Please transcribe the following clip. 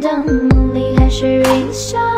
当梦里还是云霄。